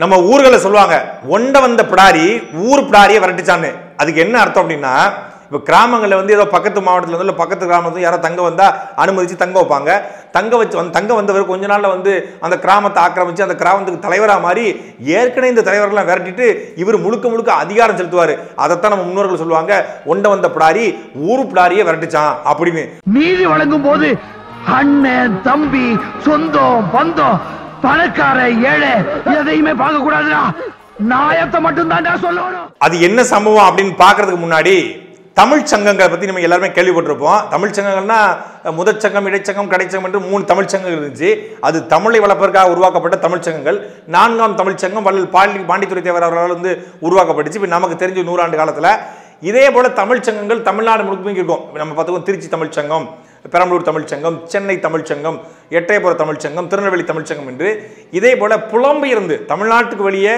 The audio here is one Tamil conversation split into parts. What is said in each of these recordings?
நம்ம ஊர்களில் சொல்லுவாங்க ஒண்ட வந்த பிடாரி ஊர் பிடாரியை விரட்டிச்சான்னு. அதுக்கு என்ன அர்த்தம் அப்படின்னா இப்போ கிராமங்களில் வந்து ஏதோ பக்கத்து மாவட்டத்தில் வந்து இல்லை பக்கத்து கிராமத்துல யாரோ தங்க வந்தா அனுமதிச்சு தங்க வைப்பாங்க. தங்க வச்சு வந்து தங்க வந்தவர் கொஞ்ச நாள்ல வந்து அந்த கிராமத்தை ஆக்கிரமிச்சு அந்த கிராமத்துக்கு தலைவரா மாதிரி ஏற்கனவே இந்த தலைவர்கள்லாம் விரட்டிட்டு இவர் முழுக்க முழுக்க அதிகாரம் செலுத்துவார். அதைத்தான் நம்ம முன்னோர்கள் சொல்லுவாங்க ஒண்ட வந்த பிடாரி ஊர் பிடாரியை விரட்டிச்சான் அப்படின்னு. நீதி வழங்கும் போது அண்ணன் தம்பி சொந்தம் பந்தம் பணக்கார ஏழை எதையுமே பார்க்க கூடாதுடா நாயத்தை மட்டும் தான் சொல்லணும். அது என்ன சம்பவம் அப்படின்னு பாக்குறதுக்கு முன்னாடி தமிழ் சங்கங்களை பத்தி நம்ம எல்லாருமே கேள்விப்பட்டிருப்போம். தமிழ் சங்கங்கள்னா முதற் சங்கம் இடைச்சங்கம் கடைச்சங்கம் என்று மூணு தமிழ் சங்கங்கள் இருந்துச்சு. அது தமிழை வளர்ப்பதற்காக உருவாக்கப்பட்ட தமிழ் சங்கங்கள். நான்காம் தமிழ் சங்கம் வள்ளல் பாண்டி பாண்டித்துறை தேவர் அவர்களால் வந்து உருவாக்கப்பட்டுச்சு. இப்போ நமக்கு தெரிஞ்ச நூறாண்டு காலத்துல. இதே போல தமிழ் சங்கங்கள் தமிழ்நாடு முழுக்க இருக்கும். நம்ம பார்த்துக்கோம் திருச்சி தமிழ் சங்கம். பெரம்பலூர் தமிழ்ச்சங்கம் சென்னை தமிழ்ச்சங்கம் சங்கம் தமிழ்ச்சங்கம் தமிழ் சங்கம் திருநெல்வேலி தமிழ் சங்கம் என்று இதே போல புலம்பெயர்ந்து தமிழ்நாட்டுக்கு வெளியே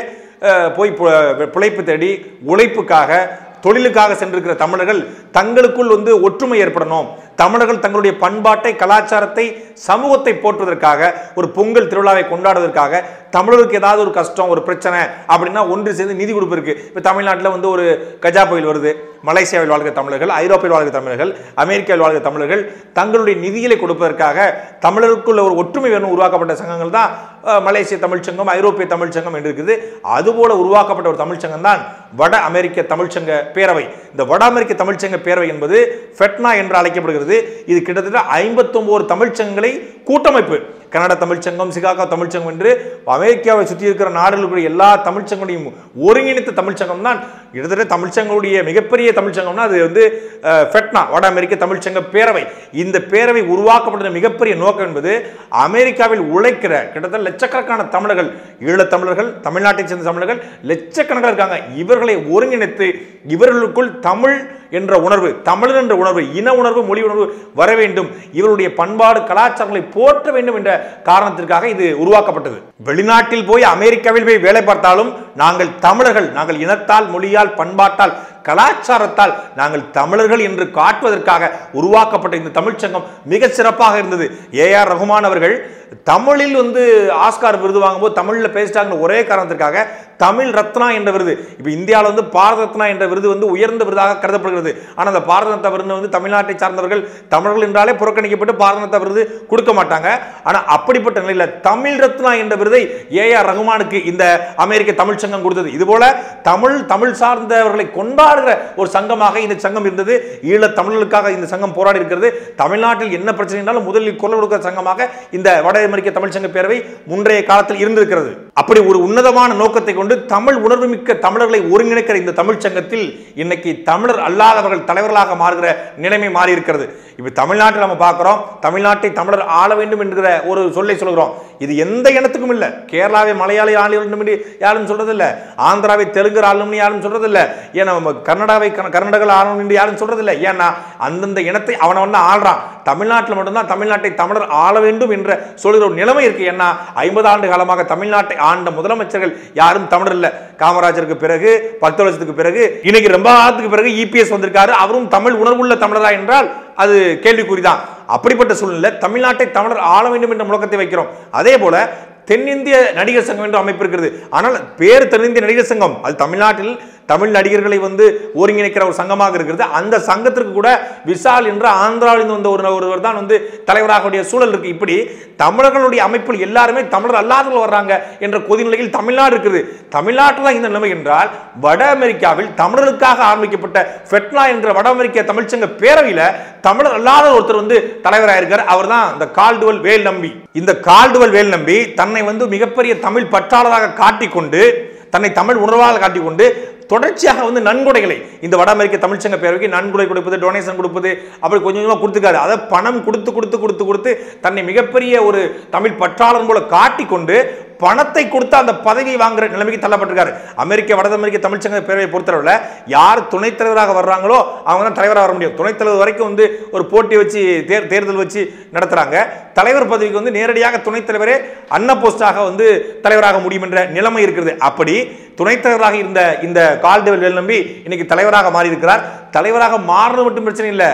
போய் புழைப்பு பிழைப்பு தேடி உழைப்புக்காக தொழிலுக்காக சென்றிருக்கிற தமிழர்கள் தங்களுக்குள் வந்து ஒற்றுமை ஏற்படணும். தமிழர்கள் தங்களுடைய பண்பாட்டை கலாச்சாரத்தை சமூகத்தை போற்றுவதற்காக ஒரு பொங்கல் திருவிழாவை கொண்டாடுவதற்காக தமிழருக்கு ஏதாவது ஒரு கஷ்டம் ஒரு பிரச்சனை அப்படின்னா ஒன்று சேர்ந்து நிதி கொடுப்பிருக்கு இப்போ தமிழ்நாட்டில் வந்து ஒரு கஜா புயல் வருது. மலேசியாவில் வாழ்கிற தமிழர்கள் ஐரோப்பாவில் வாழ்கிற தமிழர்கள் அமெரிக்காவில் வாழ்கிற தமிழர்கள் தங்களுடைய நிதிகளை கொடுப்பதற்காக தமிழருக்குள்ள ஒரு ஒற்றுமை வேணும் உருவாக்கப்பட்ட சங்கங்கள் தான் மலேசிய தமிழ்ச்சங்கம் ஐரோப்பிய தமிழ்ச்சங்கம் என்று இருக்குது. அதுபோல உருவாக்கப்பட்ட ஒரு தமிழ்ச் சங்கம் தான் வட அமெரிக்க தமிழ்ச்சங்க பேரவை. இந்த வட அமெரிக்க தமிழ்ச்சங்க பேரவை என்பது ஃபெட்னா என்று அழைக்கப்படுகிறது. இது கிட்டத்தட்ட ஐம்பத்தொம்போது தமிழ்ச்சங்களை கூட்டமைப்பு. கனடா தமிழ்ச்சங்கம் சிகாகோ தமிழ்ச்சங்கம் என்று அமெரிக்காவை சுற்றி இருக்கிற நாடுகளுடைய எல்லா தமிழ்ச்சங்களையும் ஒருங்கிணைத்த தமிழ்ச்சங்கம் தான். கிட்டத்தட்ட தமிழ்ச்சங்களுடைய மிகப்பெரிய தமிழ்ச்சங்கம்னா அது வந்து ஃபெட்னா வட அமெரிக்க தமிழ்ச்சங்க பேரவை. இந்த பேரவை உருவாக்கப்பட்ட மிகப்பெரிய நோக்கம் என்பது அமெரிக்காவில் உழைக்கிற கிட்டத்தட்ட லட்சக்கணக்கான தமிழர்கள் ஈழத் தமிழர்கள் தமிழ்நாட்டைச் சேர்ந்த தமிழர்கள் லட்சக்கணக்கில் இருக்காங்க. இவர்களை ஒருங்கிணைத்து இவர்களுக்குள் தமிழ் என்ற உணர்வு தமிழர் என்ற உணர்வு இன உணர்வு மொழி உணர்வு வர வேண்டும். இவருடைய பண்பாடு கலாச்சாரங்களை போற்ற வேண்டும் என்ற காரணத்திற்காக இது உருவாக்கப்பட்டது. வெளிநாட்டில் போய் அமெரிக்காவில் போய் வேலை பார்த்தாலும் நாங்கள் தமிழர்கள் நாங்கள் இனத்தால் மொழியால் பண்பாட்டால் கலாச்சாரத்தால் நாங்கள் தமிழர்கள் என்று காட்டுவதற்காக உருவாக்கப்பட்ட இந்த தமிழ்ச்சங்கம் மிக சிறப்பாக இருந்தது. ஏ ஆர் ரகுமான் அவர்கள் தமிழில் வந்து ஆஸ்கார் விருது வாங்கும்போது தமிழில் பேசிட்டாங்க ஒரே காரணத்திற்காக தமிழ் ரத்னா என்ற விருது. இப்போ இந்தியாவில் வந்து பாரத ரத்னா என்ற விருது வந்து உயர்ந்த விருதாக கருதப்படுகிறது. ஆனால் அந்த பாரத ரத்ன விருது வந்து தமிழ்நாட்டை சார்ந்தவர்கள் தமிழர்கள் என்றாலே புறக்கணிக்கப்பட்டு பாரத ரத்ன விருது கொடுக்க மாட்டாங்க. ஆனால் அப்படிப்பட்ட நிலையில் தமிழ் ரத்னா என்ற விருதை ஏ ஆர் ரகுமானுக்கு இந்த அமெரிக்க தமிழ் சங்கம் கொடுத்தது. இதுபோல தமிழ் தமிழ் சார்ந்தவர்களை கொண்டாடுகிற ஒரு சங்கமாக இந்த சங்கம் இருந்தது. ஈழ தமிழர்களுக்காக இந்த சங்கம் போராடி இருக்கிறது. தமிழ்நாட்டில் என்ன பிரச்சனை இருந்தாலும் முதலில் குரல் கொடுக்கிற சங்கமாக இந்த வட அமெரிக்க தமிழ் சங்க பேரவை முன்றைய காலத்தில் இருந்திருக்கிறது. அப்படி ஒரு உன்னதமான நோக்கத்தை கொண்டு தமிழ் உணர்வு மிக்க தமிழர்களை ஒருங்கிணைக்கிற இந்த தமிழ் சங்கத்தில் இன்னைக்கு தமிழர் அல்லாதவர்கள் தலைவர்களாக மாறுகிற நிலைமை மாறி இருக்கிறது இப்ப தமிழ்நாட்டில் நம்ம பார்க்குறோம் தமிழ்நாட்டை தமிழர் ஆள வேண்டும் என்கிற ஒரு சொல்லை சொல்கிறோம். இது எந்த இனத்துக்கும் இல்லை. கேரளாவை மலையாளி ஆள வேண்டும் என்று யாரும் சொல்றதில்லை. ஆந்திராவை தெலுங்கு ஆளணும்னு யாரும் சொல்றதில்லை. ஏன்னா நம்ம கர்நாடகாவை கர்நாடகா ஆளணும் என்று யாரும் சொல்றதில்லை. ஏன்னா அந்தந்த இனத்தை அவனவன் ஆள்றான். தமிழ்நாட்டில் மட்டும்தான் தமிழ்நாட்டை தமிழர் ஆள வேண்டும் என்ற சொல்கிற ஒரு நிலைமை இருக்கு. ஏன்னா ஐம்பது ஆண்டு காலமாக தமிழ்நாட்டை ஆண்ட முதலமைச்சர்கள் யாரும் தமிழர் இல்ல காமராஜருக்கு பிறகு பத்து வருஷத்துக்கு பிறகு இன்னைக்கு ரொம்ப காலத்துக்கு பிறகு இபிஎஸ் வந்திருக்காரு. அவரும் தமிழ் உணர்வுள்ள தமிழரா என்றால் அது கேள்விக்குறிதான். அப்படிப்பட்ட சூழ்நிலை தமிழ்நாட்டை தமிழர் ஆள வேண்டும் என்ற முழக்கத்தை வைக்கிறோம். அதே போல தென்னிந்திய நடிகர் சங்கம் என்று அமைப்பு இருக்கிறது. ஆனால் பேர் தென்னிந்திய நடிகர் சங்கம் அது தமிழ்நாட்டில் தமிழ் நடிகர்களை வந்து ஒருங்கிணைக்கிற ஒரு சங்கமாக இருக்கிறது. அந்த சங்கத்திற்கு கூட விஷால் என்ற ஆந்திராவிலிருந்து வந்த ஒரு ஒருவர் தான் வந்து தலைவராகக்கூடிய சூழல் இருக்கு. இப்படி தமிழர்களுடைய அமைப்பில் எல்லாருமே தமிழர் அல்லாதவர்கள் வர்றாங்க என்ற கொதிநிலையில் தமிழ்நாடு இருக்குது. தமிழ்நாட்டில் தான் இந்த நிலைமை என்றால் வட அமெரிக்காவில் தமிழர்களுக்காக ஆரம்பிக்கப்பட்ட ஃபெட்னா என்ற வட அமெரிக்க தமிழ்ச்சங்க பேரவையில் தமிழர் அல்லாத ஒருத்தர் வந்து தலைவராக இருக்கார். அவர் தான் இந்த கால்டுவல் வேல் நம்பி. இந்த கால்டுவல் வேல் நம்பி தன்னை வந்து மிகப்பெரிய தமிழ் பற்றாளராக காட்டிக்கொண்டு தன்னை தமிழ் உணர்வாக காட்டிக்கொண்டு தொடர்ச்சியாக வந்து நன்கொடைகளை இந்த வட அமெரிக்க தமிழ்ச்சங்க பேரவைக்கு நன்கொடை கொடுப்பது டொனேஷன் கொடுப்பது அப்படி கொஞ்சம் கொஞ்சமாக கொடுத்துக்காரு. அதை பணம் கொடுத்து கொடுத்து கொடுத்து கொடுத்து தன்னை மிகப்பெரிய ஒரு தமிழ் பற்றாளர் போல காட்டிக்கொண்டு பணத்தை கொடுத்து அந்த பதவியை வாங்குற நிலைமைக்கு தள்ளப்பட்டிருக்காரு. அமெரிக்க வட அமெரிக்க தமிழ்ச்சங்க பேரவை பொறுத்தளவில் யார் துணைத் தலைவராக வர்றாங்களோ அவங்க தான் தலைவராக வர முடியும். துணைத் தலைவர் வரைக்கும் வந்து ஒரு போட்டி வச்சு தேர் தேர்தல் வச்சு நடத்துறாங்க. தலைவர் பதவிக்கு வந்து நேரடியாக துணைத் தலைவரே அன்ன போஸ்டாக வந்து தலைவராக முடியும் என்ற நிலைமை இருக்கிறது. அப்படி துணைத் தலைவராக இருந்த இந்த கால்டெவல் வேல் நம்பி இன்னைக்கு தலைவராக மாறி இருக்கிறார் தலைவராக மாறினது மட்டும் பிரச்சனை இல்லை.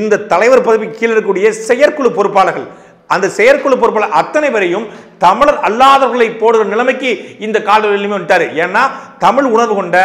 இந்த தலைவர் பதவிக்கு கீழே இருக்கக்கூடிய செயற்குழு பொறுப்பாளர்கள். அந்த செயற்குழு பொறுப்பாளர் அத்தனை பேரையும் தமிழர் அல்லாதவர்களை போடுற நிலைமைக்கு இந்த கால்டுவெல் வேலும்பி வந்துட்டாரு. ஏன்னா தமிழ் உணர்வு கொண்ட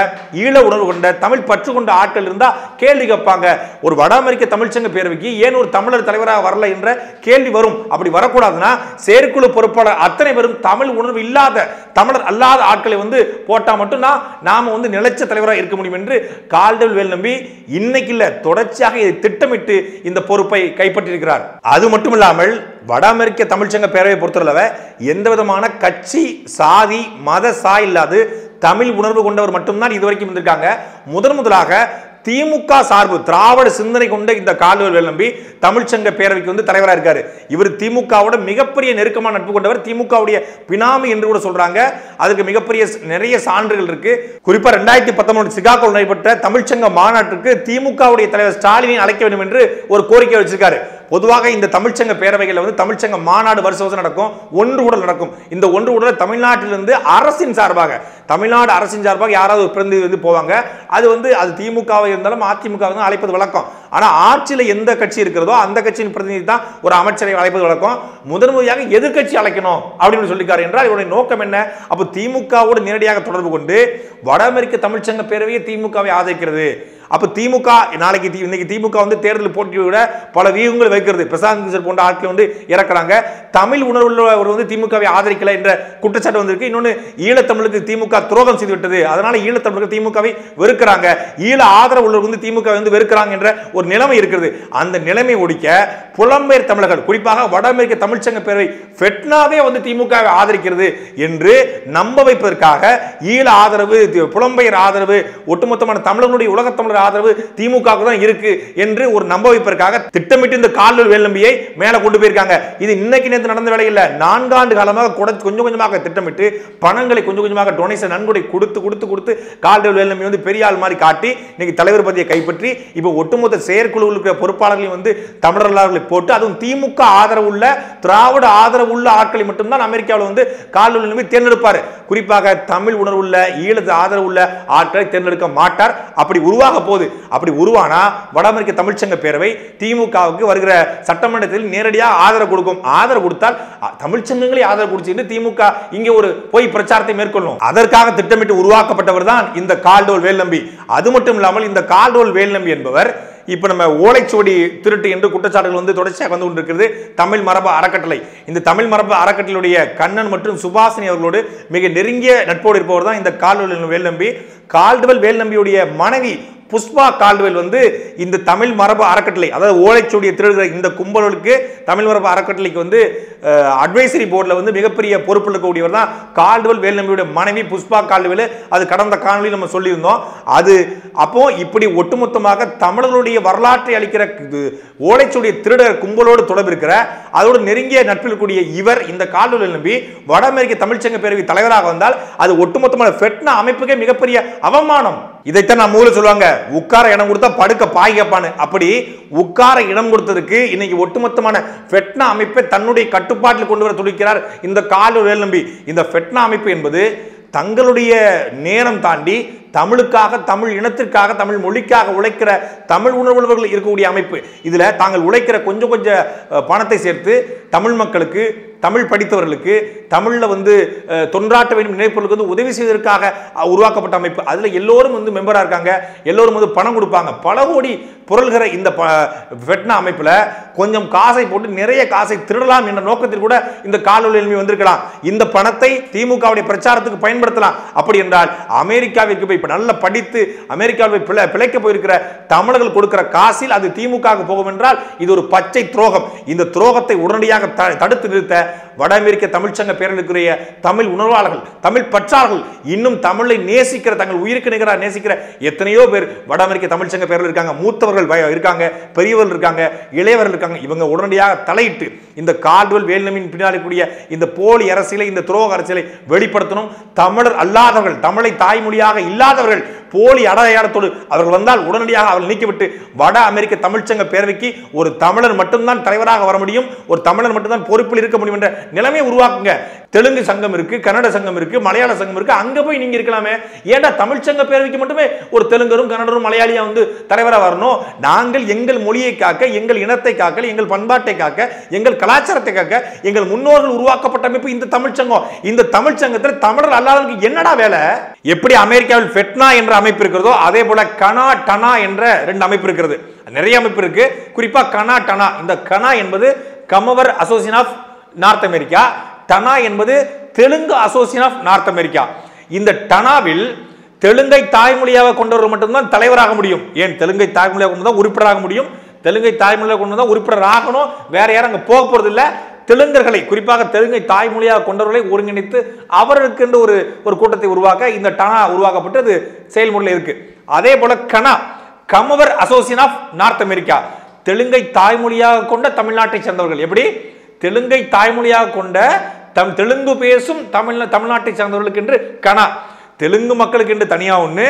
ஈழ உணர்வு கொண்ட தமிழ் பற்று கொண்ட ஆட்கள் இருந்தால் கேள்வி கேட்பாங்க. ஒரு வட அமெரிக்க தமிழ்ச்சங்க பேரவைக்கு ஏன் ஒரு தமிழர் தலைவராக வரல என்ற கேள்வி வரும். அப்படி வரக்கூடாதுன்னா செயற்குழு பொறுப்பாளர் அத்தனை பேரும் தமிழ் உணர்வு இல்லாத தமிழர் அல்லாத ஆட்களை வந்து போட்டால் மட்டும்தான் நாம் வந்து நிலைச்ச தலைவராக இருக்க முடியும் என்று கால்டல் வேல் நம்பி இன்னைக்கு இல்லை தொடர்ச்சியாக இதை திட்டமிட்டு இந்த பொறுப்பை கைப்பற்றியிருக்கிறார். அது மட்டும் இல்லாமல் வட அமெரிக்க தமிழ்ச்சங்க பேரவையை பொறுத்தளவை எந்த விதமான கட்சி சாதி மத சா இல்லாது தமிழ் உணர்வு கொண்டவர் மட்டும்தான் இதுவரைக்கும் இருந்திருக்காங்க. முதன் முதலாக திமுக சார்பு திராவிட சிந்தனை கொண்ட இந்த கால்வல் வேலம்பி தமிழ்ச்சங்க பேரவைக்கு வந்து தலைவராக இருக்காரு. இவர் திமுகவோட மிகப்பெரிய நெருக்கமான நட்பு கொண்டவர் திமுகவுடைய பினாமி என்று கூட சொல்றாங்க. அதுக்கு மிகப்பெரிய நிறைய சான்றுகள் இருக்கு. குறிப்பா ரெண்டாயிரத்தி பத்தொன்பது சிகாகோ நடைபெற்ற தமிழ்ச்சங்க மாநாட்டுக்கு திமுகவுடைய தலைவர் ஸ்டாலினை அழைக்க வேண்டும் என்று ஒரு கோரிக்கை வச்சிருக்காரு. பொதுவாக இந்த தமிழ்ச்சங்க பேரவைகளில் வந்து தமிழ்ச்சங்க மாநாடு வருஷ வருஷம் நடக்கும். ஒன்று உடல் நடக்கும். இந்த ஒன்று உடல் தமிழ்நாட்டிலிருந்து அரசின் சார்பாக தமிழ்நாடு அரசின் சார்பாக யாராவது ஒரு பிரதிநிதி வந்து போவாங்க. அது வந்து அது திமுகவை இருந்தாலும் அதிமுக அழைப்பது வழக்கம். ஆனா ஆட்சியில் எந்த கட்சி இருக்கிறதோ அந்த கட்சியின் பிரதிநிதி தான் ஒரு அமைச்சரை அழைப்பது வழக்கம். முதன்முறையாக எதிர்க்கட்சி அழைக்கணும் அப்படின்னு சொல்லியிருக்காரு என்றால் இவருடைய நோக்கம் என்ன? அப்போ திமுகவோடு நேரடியாக தொடர்பு கொண்டு வட அமெரிக்க தமிழ்ச்சங்க பேரவையை திமுகவை ஆதரிக்கிறது. அப்போ திமுக நாளைக்கு தி- இன்னைக்கு திமுக வந்து தேர்தல் போட்டியை விட பல வியூகங்கள் வைக்கிறது. பிரசாந்த் கிஷோர் போன்ற ஆட்கள் வந்து இறக்குறாங்க. தமிழ் உணர்வுள்ளவர் வந்து திமுகவை ஆதரிக்கல என்ற குற்றச்சாட்டு வந்திருக்கு. இன்னொன்று ஈழத்தமிழுக்கு திமுக துரோகம் செய்து விட்டது. அதனால ஈழத்தமிழுக்கு திமுகவை வெறுக்கிறாங்க. ஈழ ஆதரவு உள்ளவர் வந்து திமுக வந்து வெறுக்கிறாங்க என்ற ஒரு நிலைமை இருக்கிறது. அந்த நிலைமை ஒடிக்க புலம்பெயர் தமிழர்கள் குறிப்பாக வட அமெரிக்க தமிழ்ச்சங்க பேரவை ஃபெட்னாவே வந்து திமுகவை ஆதரிக்கிறது என்று நம்ப வைப்பதற்காக ஈழ ஆதரவு புலம்பெயர் ஆதரவு ஒட்டுமொத்தமான தமிழர்களுடைய உலகத் தமிழர் ஆதரவு திமுக தான் இருக்கு என்று ஒரு நம்ப வைப்பதற்காக திட்டமிட்டு இந்த கால்வல் வேலம்பியை மேலே கொண்டு போயிருக்காங்க. இது இன்னைக்கு நேற்று நடந்த வேலை இல்லை நான்காண்டு காலமாக கூட கொஞ்சம் கொஞ்சமாக திட்டமிட்டு பணங்களை கொஞ்சம் கொஞ்சமாக டொனேஷன் நன்கொடை கொடுத்து கொடுத்து கொடுத்து கால்வல் வேலம்பி வந்து பெரிய ஆள் மாதிரி காட்டி இன்னைக்கு தலைவர் பதவியை கைப்பற்றி இப்போ ஒட்டுமொத்த செயற்குழுவில் இருக்கிற பொறுப்பாளர்களையும் வந்து தமிழர்களை போட்டு அதுவும் திமுக ஆதரவு உள்ள திராவிட ஆதரவு உள்ள ஆட்களை மட்டும்தான் அமெரிக்காவில் வந்து கால்வல் வேலம்பி தேர்ந்தெடுப்பார். குறிப்பாக தமிழ் உணர்வுள்ள ஈழத்து ஆதரவு உள்ள ஆட்களை தேர்ந்தெடுக்க மாட்டார். அப்படி உருவாக போகுது அப்படி உருவானா? வட அமெரிக்க தமிழ்ச்சங்க பேரவை திமுகவுக்கு வருகிற சட்டமன்றத்தில் நேரடியாக ஆதரவு கொடுக்கும். ஆதரவு கொடுத்தால் தமிழ்ச்சங்கங்களே ஆதரவு கொடுத்து திமுக இங்கே ஒரு பொய் பிரச்சாரத்தை மேற்கொள்ளும். அதற்காக திட்டமிட்டு உருவாக்கப்பட்டவர் தான் இந்த கால்டோல் வேல்நம்பி. அது மட்டும் இல்லாமல் இந்த கால்டோல் வேல்நம்பி என்பவர் இப்போ நம்ம ஓலைச்சுவடி திருட்டு என்று குற்றச்சாட்டுகள் வந்து தொடர்ச்சியாக வந்து கொண்டிருக்கிறது. தமிழ் மரபு அறக்கட்டளை. இந்த தமிழ் மரபு அறக்கட்டளையுடைய கண்ணன் மற்றும் சுபாசினி அவர்களோடு மிக நெருங்கிய நட்போடு இருப்பவர் தான் இந்த கால்டுவல் வேல்நம்பி. கால்டுவல் வேல்நம்பியுடைய மனைவி புஷ்பா கால்டுவெல் வந்து இந்த தமிழ் மரபு அறக்கட்டளை அதாவது ஓலைச்சுவடியை திருடுகிற இந்த கும்பலுக்கு தமிழ் மரபு அறக்கட்டளைக்கு வந்து அட்வைசரி போர்டில் வந்து மிகப்பெரிய பொறுப்பு இருக்கக்கூடியவர் தான் கால்வெல் வேல்நம்பியுடைய மனைவி புஷ்பா கால்வெல் அது கடந்த காணொலியில் நம்ம சொல்லியிருந்தோம். அது அப்போ இப்படி ஒட்டுமொத்தமாக தமிழர்களுடைய வரலாற்றை அளிக்கிற இது ஓலைச்சுவடிய திருடர் கும்பலோடு தொடர்பு இருக்கிற அதோடு நெருங்கிய நட்பில் இருக்கக்கூடிய இவர் இந்த கால்வெல் நம்பி வட அமெரிக்க தமிழ்ச்சங்க பேரவை தலைவராக வந்தால் அது ஒட்டுமொத்தமான ஃபெட்னா அமைப்புக்கே மிகப்பெரிய அவமானம். இதைத்தான் நம்ம ஊரில் சொல்லுவாங்க உட்கார இடம் கொடுத்தா படுக்க பாய் அப்படி உட்கார இடம் கொடுத்ததுக்கு இன்னைக்கு ஒட்டுமொத்தமான ஃபெட்னா அமைப்பை தன்னுடைய கட்டுப்பாட்டில் கொண்டு வர துடிக்கிறார் இந்த கால் வேல் நம்பி. இந்த ஃபெட்னா அமைப்பு என்பது தங்களுடைய நேரம் தாண்டி தமிழுக்காக தமிழ் இனத்திற்காக தமிழ் மொழிக்காக உழைக்கிற தமிழ் உணர்வுள்ளவர்கள் இருக்கக்கூடிய அமைப்பு. இதில் தாங்கள் உழைக்கிற கொஞ்சம் கொஞ்சம் பணத்தை சேர்த்து தமிழ் மக்களுக்கு தமிழ் படித்தவர்களுக்கு தமிழில் வந்து தொன்றாட்ட வேண்டும் நினைப்பவர்களுக்கு வந்து உதவி செய்வதற்காக உருவாக்கப்பட்ட அமைப்பு. அதில் எல்லோரும் வந்து மெம்பராக இருக்காங்க. எல்லோரும் வந்து பணம் கொடுப்பாங்க. பல கோடி புரள்கிற இந்த வெட்னா அமைப்பில் கொஞ்சம் காசை போட்டு நிறைய காசை திருடலாம் என்ற நோக்கத்தில் கூட இந்த காலொலி எழுமி வந்திருக்கலாம். இந்த பணத்தை திமுகவுடைய பிரச்சாரத்துக்கு பயன்படுத்தலாம். அப்படி என்றால் அமெரிக்காவிற்கு போய் இப்போ நல்ல படித்து அமெரிக்காவில் போய் பிழை பிழைக்க போயிருக்கிற தமிழர்கள் கொடுக்கிற காசில் அது திமுக போகும் என்றால் இது ஒரு பச்சை துரோகம். இந்த துரோகத்தை உடனடியாக த- தடுத்து நிறுத்த வட அமெரிக்க தமிழ்ச்சங்க பேரலுக்குரிய தமிழ் உணர்வாளர்கள் தமிழ் பற்றாளர்கள் இன்னும் தமிழை நேசிக்கிற தங்கள் உயிருக்கு நிகராக நேசிக்கிற எத்தனையோ பேர் வட அமெரிக்க தமிழ்ச்சங்க பேரில் இருக்காங்க. மூத்தவர்கள் இருக்காங்க பெரியவர்கள் இருக்காங்க இளையவர்கள் இருக்காங்க. இவங்க உடனடியாக தலையிட்டு இந்த கால்வெல் வேல்நமின் பின்னாடி கூடிய இந்த போலி அரசியலை இந்த துரோக அரசியலை வெளிப்படுத்தணும். தமிழர் அல்லாதவர்கள் தமிழை தாய்மொழியாக இல்லாதவர்கள் போலி அடையாளத்தோடு அவர்கள் வந்தால் உடனடியாக அவர்கள் நீக்கிவிட்டு வட அமெரிக்க தமிழ்ச்சங்க பேரவைக்கு ஒரு தமிழர் மட்டும்தான் தலைவராக வர முடியும் ஒரு தமிழர் மட்டும்தான் பொறுப்பில் இருக்க முடியும் என்ற நிலைமையை உருவாக்குங்க. தெலுங்கு சங்கம் இருக்கு கன்னட சங்கம் இருக்கு மலையாள சங்கம் இருக்கு அங்க போய் நீங்க இருக்கலாமே. ஏன்டா தமிழ்ச்சங்க பேரவைக்கு மட்டுமே ஒரு தெலுங்கரும் கன்னடரும் மலையாளியா வந்து தலைவராக வரணும்? நாங்கள் எங்கள் மொழியை காக்க எங்கள் இனத்தை காக்க எங்கள் பண்பாட்டை காக்க எங்கள் கலாச்சாரத்தை காக்க எங்கள் முன்னோர்கள் உருவாக்கப்பட்ட அமைப்பு இந்த தமிழ்ச்சங்கம் இந்த தமிழ்ச்சங்கத்தில் தமிழர் அல்லாதவங்களுக்கு என்னடா வேலை? எப்படி அமெரிக்காவில் ஃபெட்னா என்ற அமைப்பு இருக்கிறதோ அதே போல கனா டனா என்ற ரெண்டு அமைப்பு இருக்கிறது. நிறைய அமைப்பு இருக்கு. குறிப்பா கனா டனா. இந்த கனா என்பது Kammavar association of North America. TANA என்பது Telugu association of North America. இந்த டனாவில் தெலுங்கை தாய்மொழியாக கொண்டவர் மட்டும்தான் தலைவராக முடியும். ஏன்? தெலுங்கை தாய்மொழியாக கொண்டு தான் உறுப்பினராக முடியும். தெலுங்கை தாய்மொழியாக கொண்டு தான் உறுப்பினர் ஆகணும் வேற யாரும் அங்கே போக போறது இல்லை தெலுங்கர்களை குறிப்பாக தெலுங்கை தாய்மொழியாக கொண்டவர்களை ஒருங்கிணைத்து அவர்களுக்கென்று ஒரு ஒரு கூட்டத்தை உருவாக்க இந்த டனா உருவாக்கப்பட்டு அது செயல்முறையில் இருக்கு. அதே போல கனா Kammavar association of North America தெலுங்கை தாய்மொழியாக கொண்ட தமிழ்நாட்டை சேர்ந்தவர்கள். எப்படி? தெலுங்கை தாய்மொழியாக கொண்ட தம் தெலுங்கு பேசும் தமிழ் தமிழ்நாட்டை சார்ந்தவர்களுக்கு என்று கனா தெலுங்கு மக்களுக்கு என்று தனியா ஒன்று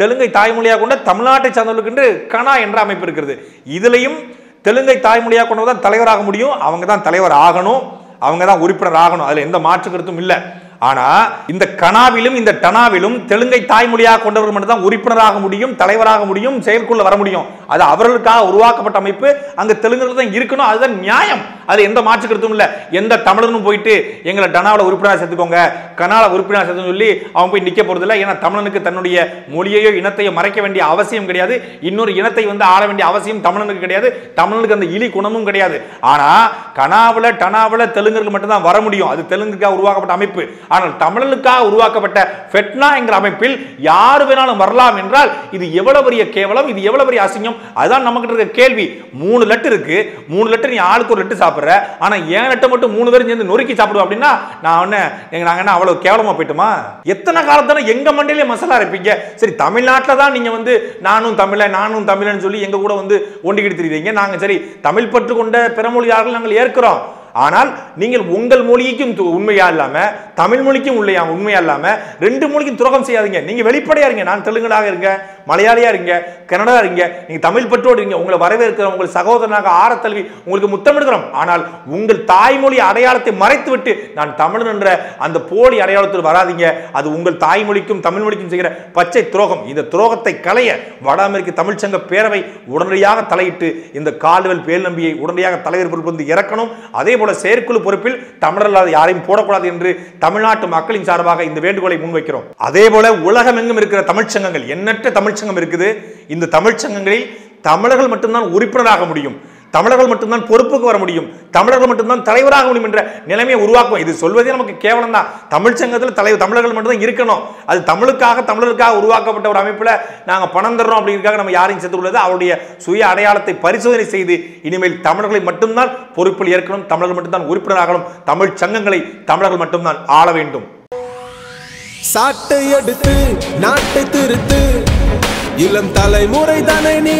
தெலுங்கை தாய்மொழியாக கொண்ட தமிழ்நாட்டை சார்ந்தவர்களுக்கு என்று கனா என்ற அமைப்பு இருக்கிறது. இதுலையும் தெலுங்கை தாய்மொழியாக கொண்டவங்க தான் தலைவராக முடியும். அவங்க தான் தலைவர் ஆகணும். அவங்க தான் உறுப்பினர் ஆகணும். அதில் எந்த மாற்று கருத்தும் இல்லை. ஆனா இந்த கனாவிலும் இந்த டனாவிலும் தெலுங்கை தாய்மொழியாக கொண்டவர்கள் மட்டும்தான் உறுப்பினராக முடியும் தலைவராக முடியும் செயற்குள்ள வர முடியும். அது அவர்களுக்காக உருவாக்கப்பட்ட அமைப்பு. அங்க தெலுங்குல தான் இருக்கணும். அதுதான் நியாயம். அது எந்த மாற்று கருத்தும் இல்ல. எந்த தமிழனும் போயிட்டு எங்களை டனாவில் உறுப்பினராக சேர்த்துக்கோங்க கனால உறுப்பினராக சேர்த்துன்னு சொல்லி அவன் போய் நிக்க போறது இல்லை ஏன்னா தமிழனுக்கு தன்னுடைய மொழியையோ இனத்தையோ மறைக்க வேண்டிய அவசியம் கிடையாது. இன்னொரு இனத்தை வந்து ஆள வேண்டிய அவசியம் தமிழனுக்கு கிடையாது. தமிழனுக்கு அந்த இலி குணமும் கிடையாது. ஆனா கனாவில் டனாவில் தெலுங்குக்கு மட்டும்தான் வர முடியும். அது தெலுங்குக்காக உருவாக்கப்பட்ட அமைப்பு. ஆனால் தமிழனுக்காக உருவாக்கப்பட்ட ஃபெட்னா என்கிற அமைப்பில் யார் வேணாலும் வரலாம் என்றால் இது எவ்வளவு பெரிய கேவலம் இது எவ்வளவு பெரிய அசிங்கம்? அதுதான் நமக்கு இருக்க கேள்வி. மூணு லட்டு இருக்கு. மூணு லட்டு நீ ஆளுக்கு ஒரு லட்டு சாப்பிட்ற. ஆனா ஏன் லட்டை மட்டும் மூணு பேரும் சேர்ந்து நொறுக்கி சாப்பிடுவோம் அப்படின்னா நான் என்ன எங்க நாங்க என்ன அவ்வளவு கேவலமா போயிட்டுமா? எத்தனை காலத்தான எங்க மண்டையிலே மசாலா இருப்பீங்க சரி தமிழ்நாட்டில் தான் நீங்க வந்து நானும் தமிழன் நானும் தமிழன் சொல்லி எங்க கூட வந்து ஒண்டிக்கிட்டு தெரியுறீங்க. நாங்க சரி தமிழ் பற்று கொண்ட பிறமொழியாளர்கள் நாங்கள் ஏற்கிறோம். ஆனால் நீங்கள் உங்கள் மொழிக்கும் து- உண்மையா இல்லாம தமிழ் மொழிக்கும் உள்ளையா உண்மையா இல்லாம ரெண்டு மொழிக்கும் துரோகம் செய்யாதீங்க. நீங்க வெளிப்படையா இருங்க. நான் தெலுங்கனாக இருங்க மலையாளியா இருங்க கன்னடா இருங்க நீங்க தமிழ் பற்றோடு இருங்க. உங்களை வரவேற்கிறோம் உங்கள் சகோதரனாக ஆரத்தல்வி உங்களுக்கு முத்தமிடுகிறோம். ஆனால் உங்கள் தாய்மொழி அடையாளத்தை மறைத்து விட்டு நான் தமிழன் என்ற அந்த போலி அடையாளத்தில் வராதீங்க. அது உங்கள் தாய்மொழிக்கும் தமிழ் மொழிக்கும் செய்கிற பச்சை துரோகம். இந்த துரோகத்தை களைய வட அமெரிக்க தமிழ்ச்சங்க பேரவை உடனடியாக தலையிட்டு இந்த கால்வெல் பேல் நம்பியை உடனடியாக தலைவர் பொறுப்பு வந்து இறக்கணும். அதே போல செயற்குழு பொறுப்பில் தமிழர்களால் யாரையும் போடக்கூடாது என்று தமிழ்நாட்டு மக்களின் சார்பாக இந்த வேண்டுகோளை முன்வைக்கிறோம். அதே போல உலகமெங்கும் இருக்கிற தமிழ்ச்சங்கங்கள் எண்ணற்ற தமிழ்ச்சங்கம் இருக்குது. இந்த தமிழ்ச்சங்கங்களில் தமிழர்கள் மட்டும்தான் உறுப்பினராக முடியும். தமிழர்கள் மட்டும்தான் பொறுப்புக்கு வர முடியும். தமிழர்கள் மட்டும்தான் தலைவராக முடியும் என்ற நிலைமையை உருவாக்கும் இது சொல்வதே நமக்கு கேவலம் தான். தமிழ் சங்கத்தில் தலைவர் தமிழர்கள் மட்டும்தான் இருக்கணும். அது தமிழுக்காக தமிழருக்காக உருவாக்கப்பட்ட ஒரு அமைப்பில் நாங்கள் பணம் தர்றோம் அப்படிங்கிறதுக்காக நம்ம யாரையும் சேர்த்து கொள்வது அவருடைய சுய அடையாளத்தை பரிசோதனை செய்து இனிமேல் தமிழர்களை மட்டும்தான் பொறுப்பில் ஏற்கணும். தமிழர்கள் மட்டும்தான் உறுப்பினராகணும் தமிழ் சங்கங்களை தமிழர்கள் மட்டும்தான் ஆள வேண்டும். சாட்டை எடுத்து நாட்டை திருத்து. இளம் தலைமுறை தானே நீ